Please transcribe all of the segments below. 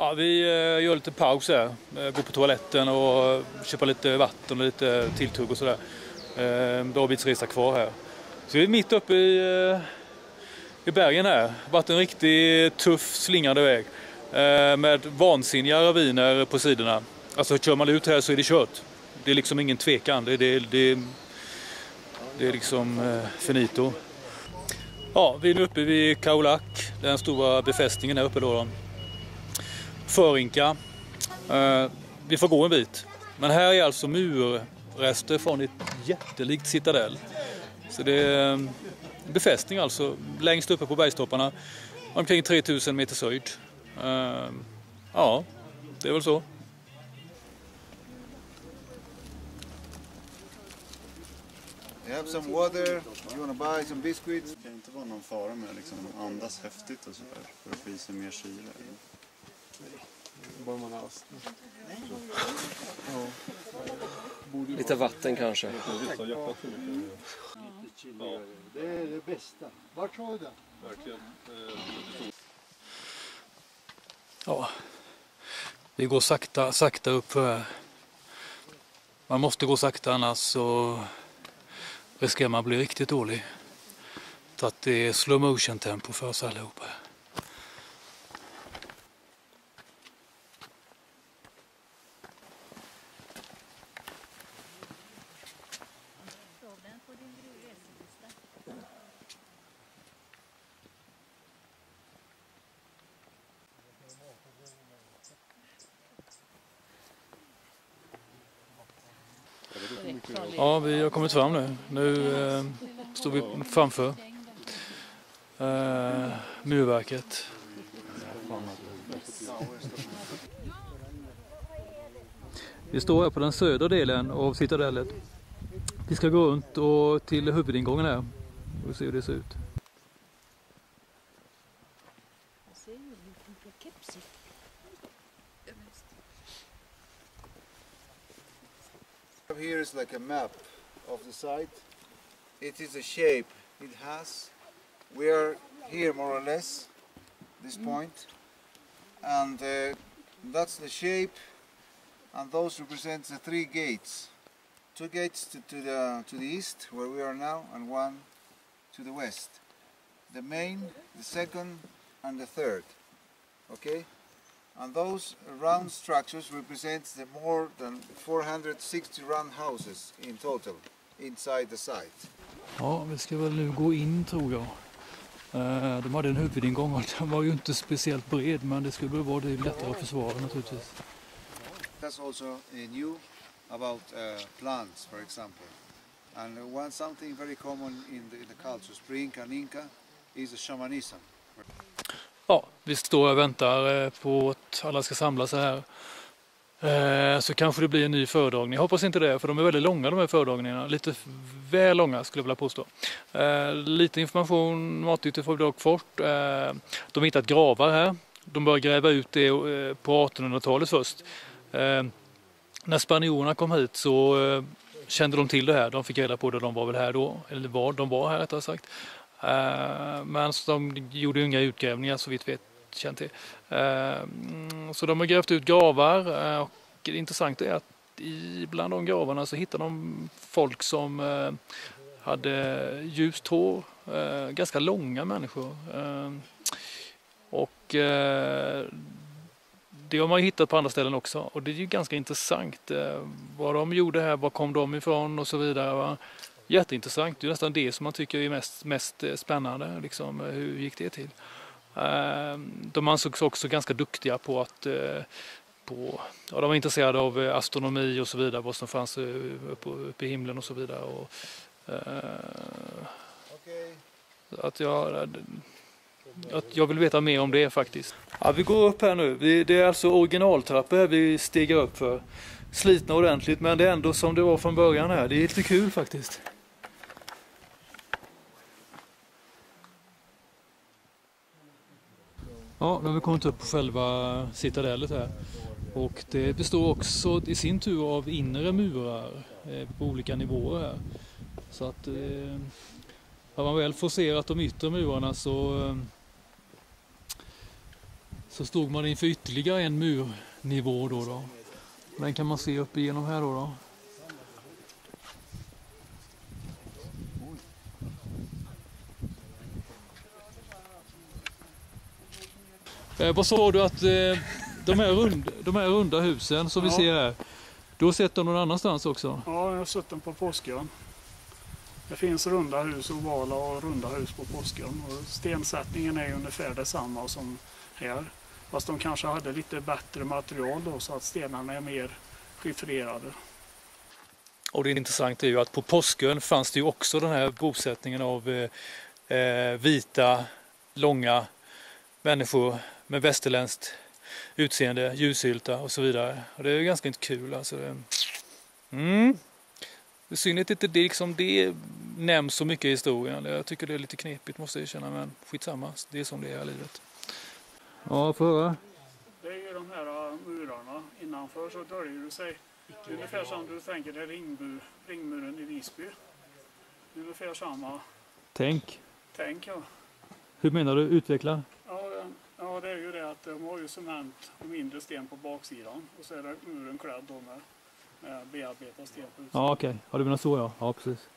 Ja, vi eh, gör lite paus här. Eh, Går på toaletten och eh, köper lite vatten och lite tilltugg och sådär. En det resa kvar här. Så vi är mitt uppe i, i bergen här. Det har varit en riktigt tuff slingande väg. Med vansinniga raviner på sidorna. Alltså kör man ut här så är det kört. Det är liksom ingen tvekan. Det, det, det, det är liksom finito. Ja, vi är nu uppe vid Kaulak, den stora befästningen här uppe då. då. Förinka. Eh, vi får gå en bit. Men här är alltså murrester från ett jättelikt citadell. Så det är en befästning alltså, längst uppe på bergstopparna. Omkring 3000 meters höjd. Eh, ja, det är väl så. You have some water, you wanna buy some biscuits? Det kan inte vara någon fara med att liksom andas häftigt och sådär för att få i sig mer Lite vatten kanske. Det är det bästa. Varsågoda. Ja, vi går sakta, sakta upp för Man måste gå sakta annars så riskerar man att bli riktigt dålig. Så att det är slow motion tempo för oss allihopa. Ja, vi har kommit fram nu. Nu eh, står vi framför eh, murverket. Vi står här på den södra delen av citadellet. Vi ska gå runt och till huvudingången här och se hur det ser ut. Here is like a map of the site. It is a shape it has. We are here more or less, this point, and uh, that's the shape, and those represent the three gates. Two gates to, to the to the east, where we are now, and one to the west. The main, the second, and the third. Okay. And those round structures represent the more than 460 round houses in total inside the site. Ja, vi ska väl nu gå in tror jag. Eh, de hade en huvudingång och den var ju inte speciellt bred men det skulle vara det lättare att försvara naturligtvis. That's also new about uh, plants, for example. And one something very common in the, in the culture, Spring and Inca, is shamanism. Ja, vi står och väntar eh, på att alla ska samlas här. Eh, så kanske det blir en ny föredragning. Jag hoppas inte det, för de är väldigt långa de här föredragningarna. Lite väl långa skulle jag vilja påstå. Eh, lite information matnyttigt får vi dock fort. De har hittat gravar här. De började gräva ut det på 1800-talet först. När spanjorerna kom hit så kände de till det här. De fick reda på det, de var väl här då, eller var, de var här rättare sagt. Eh, men de gjorde inga utgrävningar så vitt vi känt till. Eh, så de har grävt ut gravar eh, och det intressanta är att bland de gravarna så hittar de folk som hade ljust hår, ganska långa människor. Och det har man hittat på andra ställen också och det är ju ganska intressant. Vad de gjorde här, var kom de ifrån och så vidare jätteintressant. Det är nästan det som man tycker är mest, mest eh, spännande. Liksom, eh, hur gick det till? Ehm, de ansågs också ganska duktiga på att eh, på, ja, de var intresserade av astronomi och så vidare, vad som fanns uppe, uppe i himlen och så vidare. Och, att jag, att jag vill veta mer om det faktiskt. Ja, vi går upp här nu. Det är alltså originaltrappor vi stiger upp för. Slitna ordentligt men det är ändå som det var från början här. Det är lite kul faktiskt. Ja, nu har vi kommit upp på själva citadellet här. Och det består också i sin tur av inre murar eh, på olika nivåer här. Så att eh, har man väl forcerat de yttre murarna så, eh, så stod man inför ytterligare en murnivå då. då. Den kan man se upp igenom här då. då. Eh, vad sa du att eh, de, här rund, de här runda husen som vi Ja. ser här, du har sett dem någon annanstans också? Ja, jag har sett den på Påskön. Det finns runda hus, ovala och runda hus på Påskön. Och stensättningen är ungefär detsamma som här. Fast de kanske hade lite bättre material då så att stenarna är mer skiffrerade. Och det intressanta är ju att på Påskön fanns det ju också den här bosättningen av eh, eh, vita, långa människor med västerländskt utseende, ljushylta och så vidare. Och det är ju ganska inte kul alltså. Mm. Det är synd att inte det, liksom, det nämns så mycket i historien. Jag tycker det är lite knepigt måste jag erkänna, men skitsamma. Det är som det är i livet. Ja, får höra. Det är ju de här äh, murarna. Innanför så döljer det sig ungefär som du tänker dig ringbu, ringmuren i Visby. Ungefär samma Tänk. tänk. Ja. Hur menar du? Utveckla? Ja, det är ju det att de har ju cement och mindre sten på baksidan. Och så är det muren klädd då med, med bearbetad sten på utsidan. Ja, okej. Ja, du menar så ja. Ja, precis.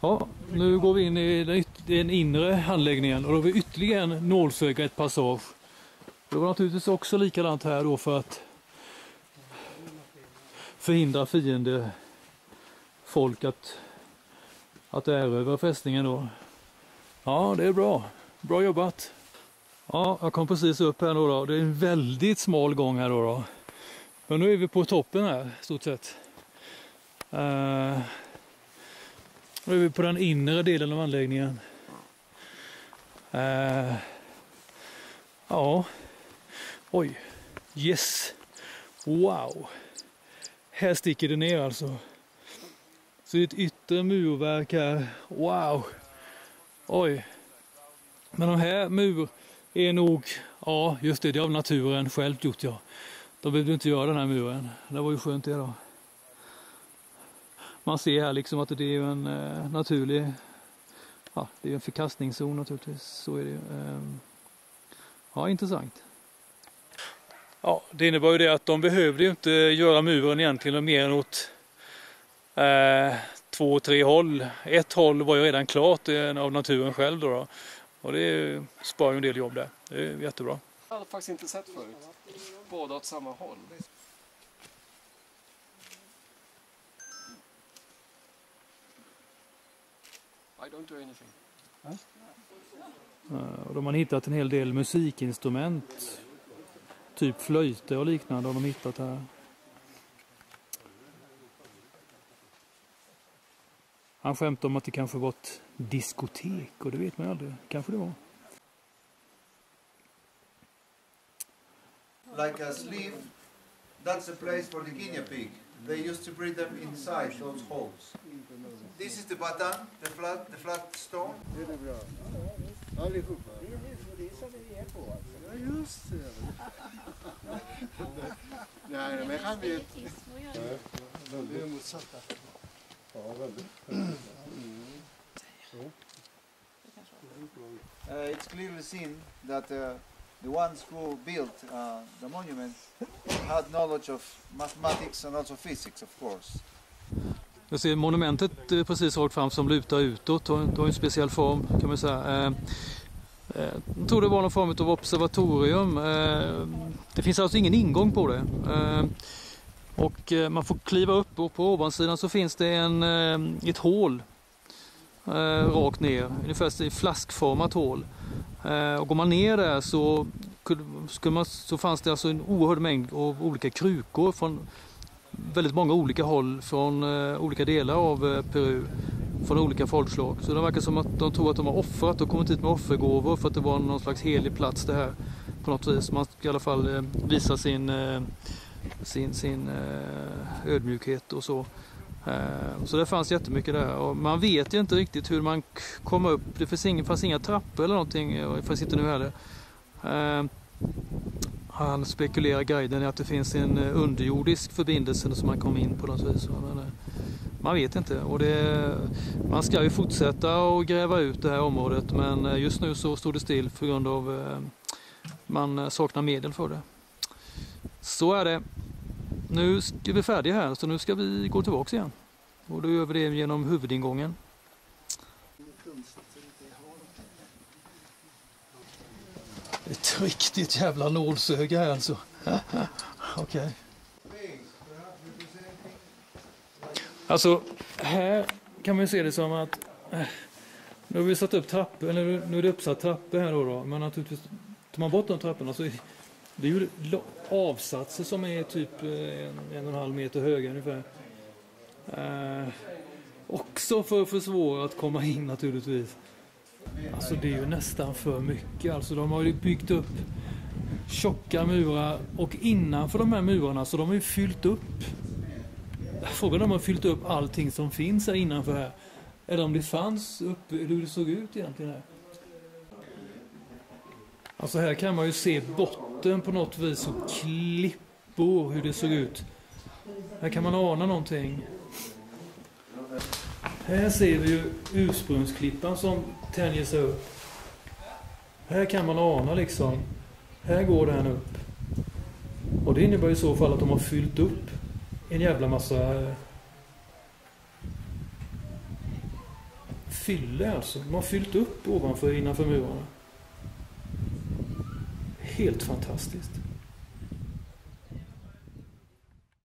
Ja, nu går vi in i den, inre anläggningen och då har vi ytterligare en nålsöga, ett passage. Det var naturligtvis också likadant här då för att förhindra fiende folk att, att erövra fästningen då. Ja, det är bra. Bra jobbat. Ja, jag kom precis upp här då, då. Det är en väldigt smal gång här då. då. Men nu är vi på toppen här, i stort sett. Uh, nu är vi på den inre delen av anläggningen. Uh, ja, oj, yes, wow. Här sticker det ner alltså. Så det är ett yttre murverk här, wow. Oj. Men de här mur är nog, ja just det, det har naturen själv gjort ja. De behövde inte göra den här muren. Det var ju skönt det då. Man ser här liksom att det är en eh, naturlig, ja det är en förkastningszon naturligtvis. Så är det ju. Ehm, ja, intressant. Ja, det innebar ju det att de behövde ju inte göra muren egentligen mer än åt eh, två, tre håll. Ett håll var ju redan klart eh, av naturen själv då. då. Och det sparar ju en del jobb där. Det är jättebra. Jag hade faktiskt inte sett förut. Båda åt samma håll. I don't do anything. Och de har hittat en hel del musikinstrument. Typ flöjter och liknande har de hittat här. Han skämtade om att det kanske var ett diskotek och det vet man ju aldrig. Kanske det var. Like a sleeve, that's a place for the guinea pig. They used to breed them inside those holes. This is the batan, the flat, the flat stone. Allihopa. Ja, just det. Nej, men han vet. Det är motsatta. Ja, väldigt. Uh, it's clearly seen that uh, the ones who built uh, the monument had knowledge of mathematics and also physics, of course. Jag ser monumentet eh, precis rakt fram som lutar utåt och det har en speciell form kan man säga. Eh, eh, Jag tror det var någon form av observatorium. Eh, Det finns alltså ingen ingång på det. Och eh, man får kliva upp och på ovansidan så finns det en, eh, ett hål eh, rakt ner, ungefär ett flaskformat hål. Eh, Och går man ner där så, skulle man, så fanns det alltså en oerhörd mängd av olika krukor från väldigt många olika håll från eh, olika delar av eh, Peru. Från olika folkslag. Så det verkar som att de tror att de har offrat och kommit hit med offergåvor för att det var någon slags helig plats det här. På något vis. Man ska i alla fall eh, visa sin, eh, sin, sin eh, ödmjukhet och så. Eh, Så det fanns jättemycket där och man vet ju inte riktigt hur man kom upp. Det fanns, inga, fanns inga trappor eller någonting eh, och det fanns inte nu heller. Eh, Han spekulerar guiden i att det finns en eh, underjordisk förbindelse som man kom in på något vis. Men, eh, man vet inte. Och det, man ska ju fortsätta att gräva ut det här området men eh, just nu så står det still på grund av eh, man saknar medel för det. Så är det. Nu är vi färdiga här så nu ska vi gå tillbaka igen. Och då gör vi det genom huvudingången. Ett riktigt jävla nålsöga här alltså. Okej. Okay. Alltså, här kan man ju se det som att eh, nu har vi satt upp trappor, nu är det uppsatt trappor här då, då men naturligtvis tar man bort de trapporna så det är ju avsatser som är typ eh, en, en och en halv meter höga ungefär. Eh, också för att försvåra att komma in naturligtvis. Alltså det är ju nästan för mycket. Alltså de har ju byggt upp tjocka murar och innanför de här murarna så de har ju fyllt upp. Frågan är om de har fyllt upp allting som finns här innanför här. Eller om det fanns uppe, hur det såg ut egentligen här. Alltså här kan man ju se botten på något vis och klippor hur det såg ut. Här kan man ana någonting. Här ser vi ju ursprungsklippan som tänjer sig upp. Här kan man ana liksom. Här går den upp. Och det innebär i så fall att de har fyllt upp en jävla massa eh, fylle alltså. De har fyllt upp ovanför innanför murarna. Helt fantastiskt.